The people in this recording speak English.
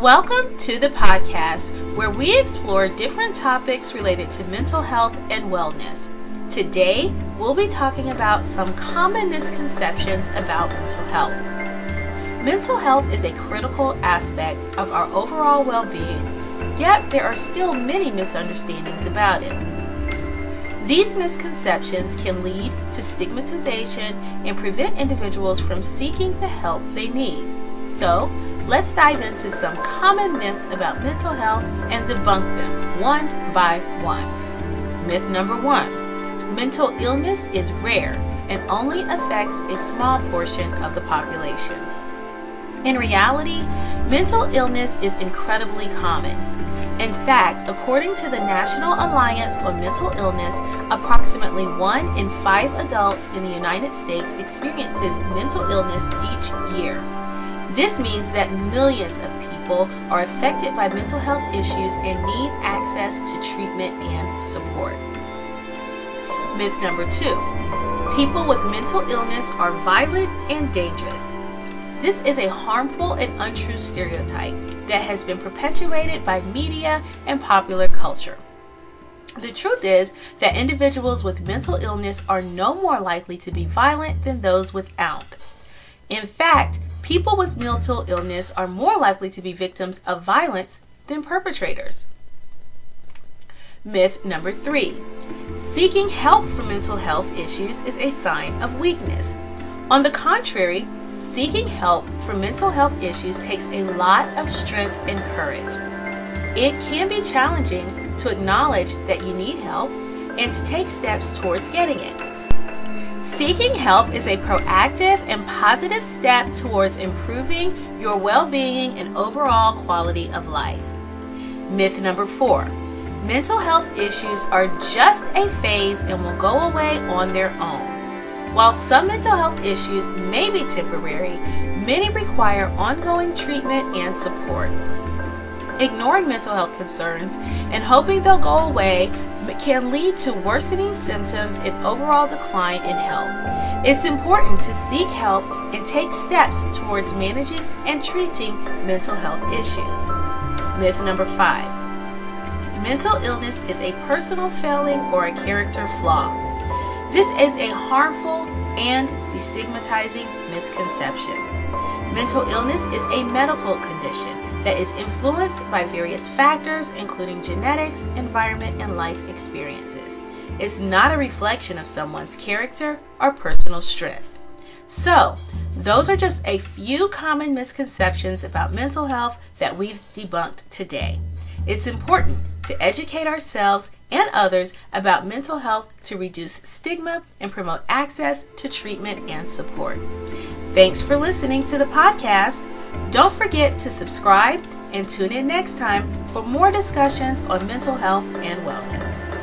Welcome to the podcast where we explore different topics related to mental health and wellness. Today, we'll be talking about some common misconceptions about mental health. Mental health is a critical aspect of our overall well being, yet, there are still many misunderstandings about it. These misconceptions can lead to stigmatization and prevent individuals from seeking the help they need. So, let's dive into some common myths about mental health and debunk them one by one. Myth number one mental illness is rare and only affects a small portion of the population. In reality, mental illness is incredibly common. In fact, according to the National Alliance on Mental Illness, approximately one in five adults in the United States experiences mental illness each year. This means that millions of people are affected by mental health issues and need access to treatment and support. Myth number two people with mental illness are violent and dangerous. This is a harmful and untrue stereotype that has been perpetuated by media and popular culture. The truth is that individuals with mental illness are no more likely to be violent than those without. In fact, people with mental illness are more likely to be victims of violence than perpetrators. Myth number three seeking help for mental health issues is a sign of weakness. On the contrary, seeking help for mental health issues takes a lot of strength and courage. It can be challenging to acknowledge that you need help and to take steps towards getting it. Seeking help is a proactive and positive step towards improving your well being and overall quality of life. Myth number four mental health issues are just a phase and will go away on their own. While some mental health issues may be temporary, many require ongoing treatment and support. Ignoring mental health concerns and hoping they'll go away can lead to worsening symptoms and overall decline in health. It's important to seek help and take steps towards managing and treating mental health issues. Myth number five mental illness is a personal failing or a character flaw. This is a harmful and destigmatizing misconception. Mental illness is a medical condition that is influenced by various factors, including genetics, environment, and life experiences. It's not a reflection of someone's character or personal strength. So, those are just a few common misconceptions about mental health that we've debunked today. It's important to educate ourselves and others about mental health to reduce stigma and promote access to treatment and support. Thanks for listening to the podcast. Don't forget to subscribe and tune in next time for more discussions on mental health and wellness.